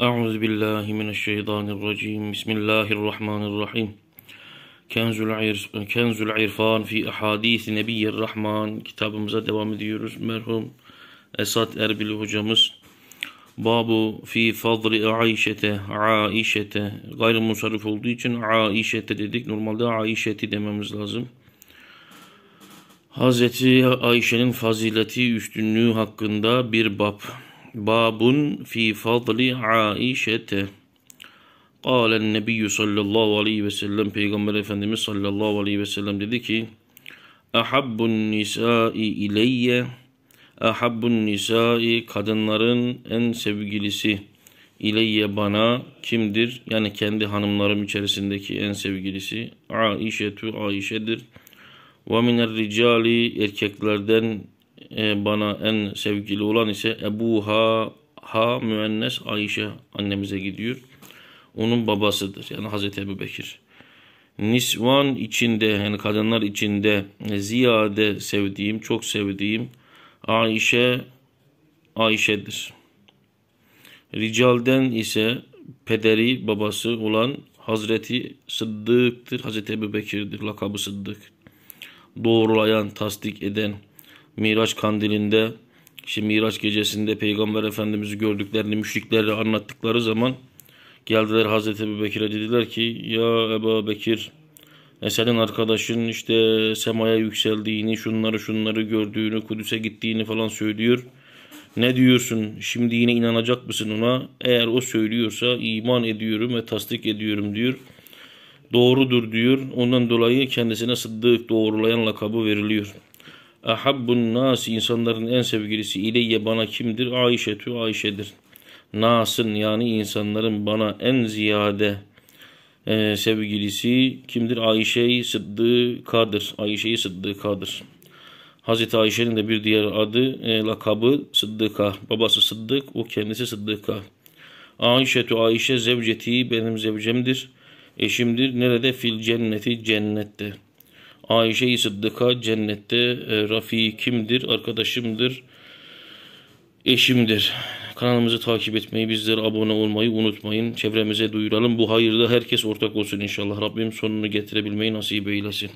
أعوذ بالله من الشيطان الرجيم بسم الله الرحمن الرحيم كنز العرف كنز العرفان fi ahadis Nebiyyir Rahman kitabımıza devam ediyoruz. Merhum Esat Erbil hocamız Babu fi fadli Aişete Aişete gayrimusarrif olduğu için Aişete dedik. Normalde Aişeti dememiz lazım. Hazreti Ayşe'nin fazileti üstünlüğü hakkında bir bab. Babun fi fadli Aişete. Kâlen nebiyyü sallallahu aleyhi ve sellem Peygamber Efendimiz sallallahu aleyhi ve sellem dedi ki Ahabbun nisai ileyye Ahabbun nisai kadınların en sevgilisi ileyye bana kimdir? Yani kendi hanımlarım içerisindeki en sevgilisi Aişetu Aişe'dir. Ve miner ricali erkeklerden e, bana en sevgili olan ise Ebuha ha müennes Ayşe annemize gidiyor. Onun babasıdır. Yani Hazreti Ebu Bekir. Nisvan içinde yani kadınlar içinde ziyade sevdiğim, çok sevdiğim Ayşe Ayşe'dir. Ricalden ise pederi babası olan Hazreti Sıddık'tır. Hazreti Ebu Bekir'dir. Lakabı Sıddık. Doğrulayan, tasdik eden, Miraç kandilinde, işte Miraç gecesinde Peygamber Efendimiz'i gördüklerini müşriklerle anlattıkları zaman geldiler Hazreti Ebu Bekir'e dediler ki ya Ebu Bekir e senin arkadaşın işte semaya yükseldiğini, şunları şunları gördüğünü, Kudüs'e gittiğini falan söylüyor. Ne diyorsun? Şimdi yine inanacak mısın ona? Eğer o söylüyorsa iman ediyorum ve tasdik ediyorum diyor. Doğrudur diyor. Ondan dolayı kendisine sıddık doğrulayan lakabı veriliyor. Ahabbun nas insanların en sevgilisi ileyye bana kimdir? Ayşetü Ayşe'dir. Nas'ın yani insanların bana en ziyade e, sevgilisi kimdir? Ayşe-i Sıddıka'dır. Ayşe-i Sıddıka'dır. Hazreti Ayşe'nin de bir diğer adı, e, lakabı Sıddıka. Babası Sıddık, o kendisi Sıddıka. Ayşetü Ayşe zevceti benim zevcemdir. Eşimdir. Nerede? Fil cenneti cennette. Ayşe-i Sıddıka cennette e, rafikimdir, arkadaşımdır, eşimdir. Kanalımızı takip etmeyi, bizlere abone olmayı unutmayın. Çevremize duyuralım. Bu hayırda herkes ortak olsun inşallah. Rabbim sonunu getirebilmeyi nasip eylesin.